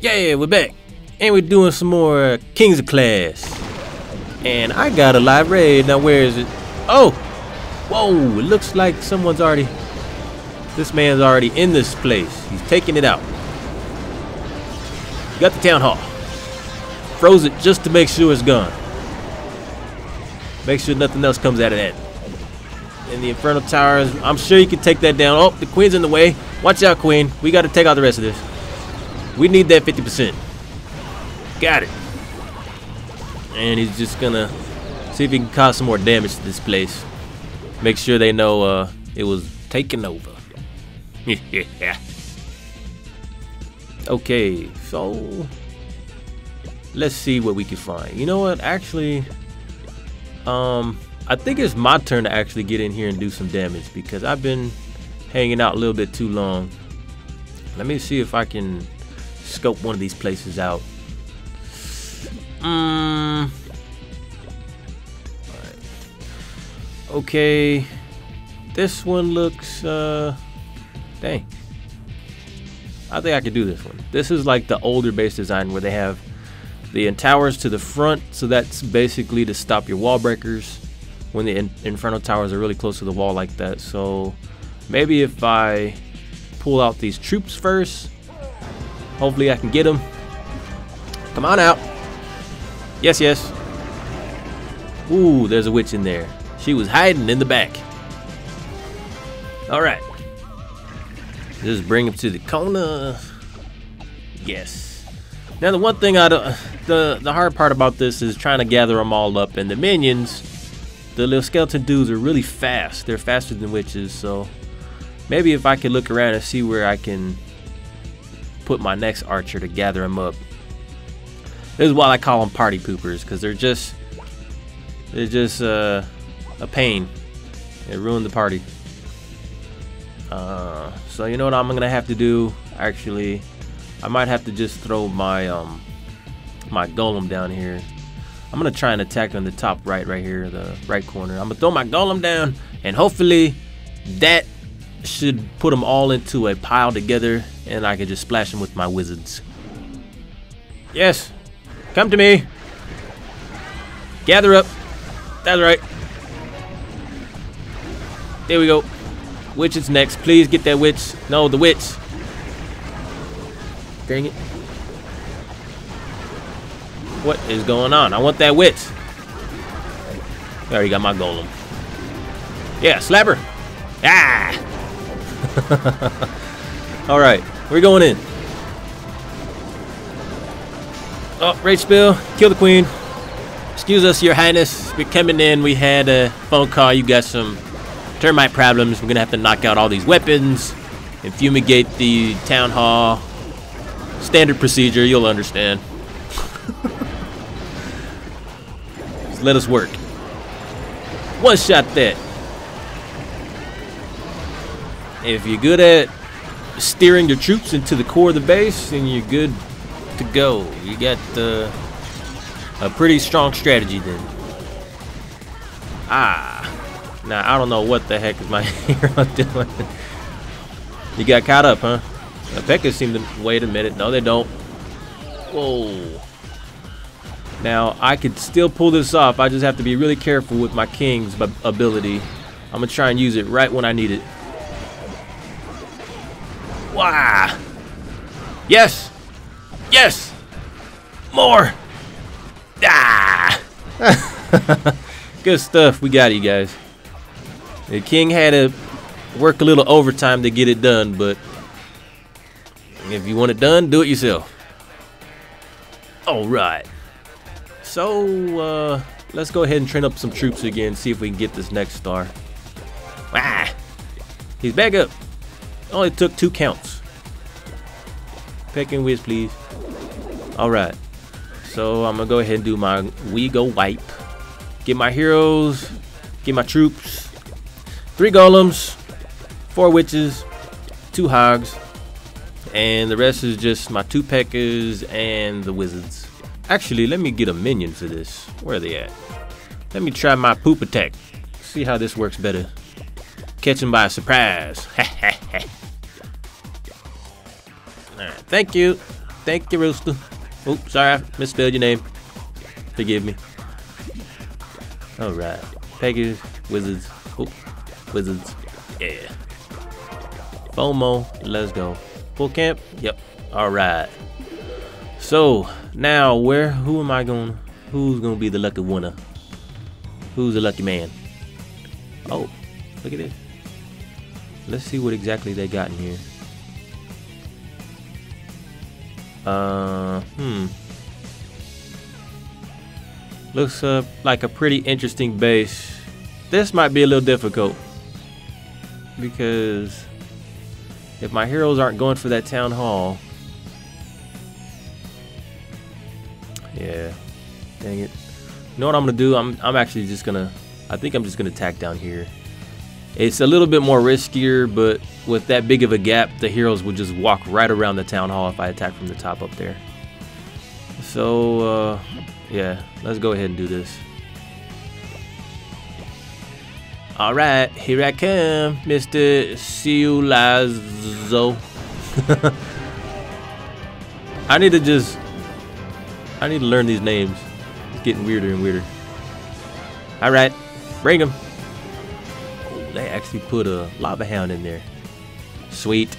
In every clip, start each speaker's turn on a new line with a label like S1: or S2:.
S1: Yeah, we're back. And we're doing some more uh, Kings of Clash. And I got a live raid. Now, where is it? Oh! Whoa, it looks like someone's already... This man's already in this place. He's taking it out. Got the town hall. Froze it just to make sure it's gone. Make sure nothing else comes out of that. And the Inferno Towers, I'm sure you can take that down. Oh, the Queen's in the way. Watch out, Queen. We got to take out the rest of this. We need that 50%. Got it. And he's just gonna see if he can cause some more damage to this place. Make sure they know uh, it was taken over. yeah. Okay, so let's see what we can find. You know what? Actually, um, I think it's my turn to actually get in here and do some damage because I've been hanging out a little bit too long. Let me see if I can scope one of these places out. Mm. Okay. This one looks, uh, dang. I think I could do this one. This is like the older base design where they have the towers to the front. So that's basically to stop your wall breakers when the in Inferno towers are really close to the wall like that. So maybe if I pull out these troops first, hopefully I can get them. Come on out. Yes, yes. Ooh, there's a witch in there. She was hiding in the back. All right. Just bring him to the corner. Yes. Now the one thing I don't, the the hard part about this is trying to gather them all up, and the minions, the little skeleton dudes are really fast. They're faster than witches, so maybe if I could look around and see where I can put my next archer to gather them up. This is why I call them party poopers, because they're just they're just uh, a pain. They ruin the party. Uh, so you know what I'm gonna have to do? Actually, I might have to just throw my um my golem down here. I'm gonna try and attack on the top right, right here, the right corner. I'm gonna throw my golem down, and hopefully that should put them all into a pile together, and I can just splash them with my wizards. Yes, come to me. Gather up. That's right. There we go. Witch is next. Please get that witch. No, the witch. Dang it. What is going on? I want that witch. I already got my golem. Yeah, slap her. Ah! Alright, we're going in. Oh, rage spell. Kill the queen. Excuse us, your highness. We're coming in. We had a phone call. You got some termite problems. We're gonna have to knock out all these weapons and fumigate the town hall. Standard procedure, you'll understand. Let us work. One shot that. If you're good at steering your troops into the core of the base, then you're good to go. You got uh, a pretty strong strategy then. Ah. Now, I don't know what the heck is my hero doing. you got caught up, huh? The P.E.K.K.A seem to... Wait a minute. No, they don't. Whoa. Now, I could still pull this off. I just have to be really careful with my King's ability. I'm going to try and use it right when I need it. Wow. Yes. Yes. More. Ah. Good stuff. We got you guys. The king had to work a little overtime to get it done, but if you want it done, do it yourself. All right. So, uh, let's go ahead and train up some troops again, see if we can get this next star. Ah! He's back up. Only took two counts. Peck and whiz, please. All right. So, I'm to go ahead and do my We Go Wipe. Get my heroes. Get my troops. Three golems. Four witches. Two hogs. And the rest is just my two peckers and the wizards. Actually, let me get a minion for this. Where are they at? Let me try my poop attack. See how this works better. Catch him by surprise. Thank you. Thank you, Rooster. Oops, sorry, I misspelled your name. Forgive me. Alright. Peggers, Wizards. Oop, Wizards. Yeah. FOMO, let's go. Full camp? Yep. Alright. So, now where, who am I going, who's going to be the lucky winner? Who's the lucky man? Oh, look at this. Let's see what exactly they got in here. Uh, hmm. Looks uh, like a pretty interesting base. This might be a little difficult. Because if my heroes aren't going for that town hall. Yeah. Dang it. You know what I'm gonna do? I'm I'm actually just gonna I think I'm just gonna tack down here. It's a little bit more riskier, but with that big of a gap, the heroes would just walk right around the town hall if I attack from the top up there. So, uh, yeah, let's go ahead and do this. Alright, here I come, Mr. Siulazo. I need to just... I need to learn these names. It's getting weirder and weirder. Alright, bring them. They actually put a lava hound in there. Sweet.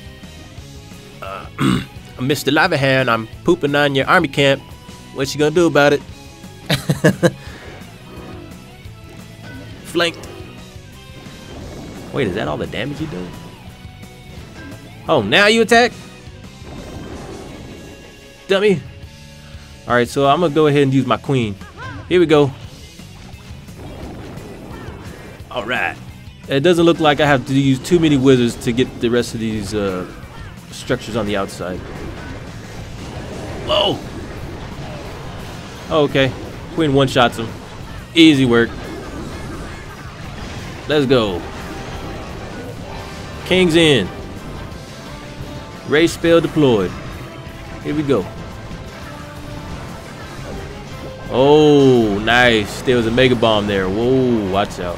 S1: Uh, Mr. Lava Hound, I'm pooping on your army camp. What you gonna do about it? Flanked. Wait, is that all the damage you do? Oh, now you attack? Dummy. Alright, so I'm gonna go ahead and use my queen. Here we go. Alright. It doesn't look like I have to use too many wizards to get the rest of these uh, structures on the outside. Whoa! Oh, okay. Queen one-shots him. Easy work. Let's go. King's in. Ray spell deployed. Here we go. Oh, nice. There was a mega bomb there. Whoa, watch out.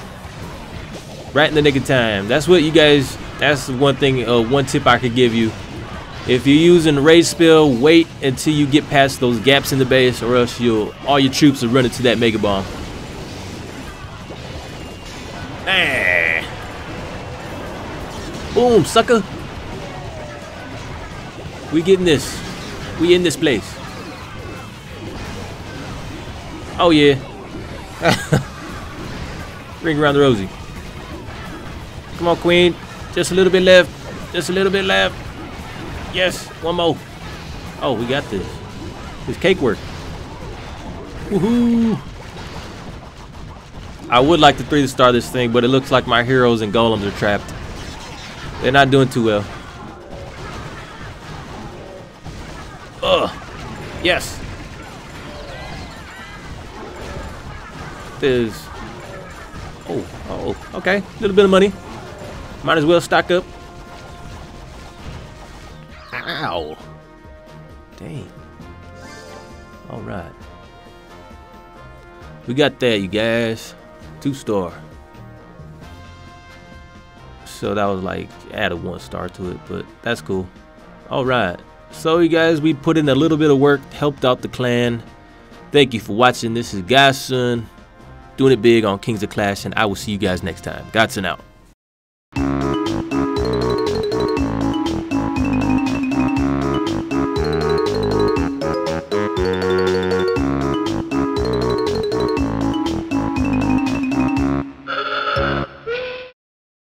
S1: Right in the nick of time. That's what you guys, that's one thing, uh, one tip I could give you. If you're using the raid spell, wait until you get past those gaps in the base or else you'll, all your troops will run into that mega bomb. Ah. Boom, sucker. We getting this. We in this place. Oh yeah. Ring around the rosy. Come on, queen. Just a little bit left. Just a little bit left. Yes, one more. Oh, we got this. This cake work. Woohoo! I would like to three to star this thing, but it looks like my heroes and golems are trapped. They're not doing too well. Ugh. Yes. There's. Oh, oh, okay. A little bit of money. Might as well stock up. Ow. Dang. All right. We got that, you guys. Two star. So that was like added one star to it, but that's cool. All right. So you guys, we put in a little bit of work, helped out the clan. Thank you for watching. This is Godson doing it big on Kings of Clash, and I will see you guys next time. Godson out.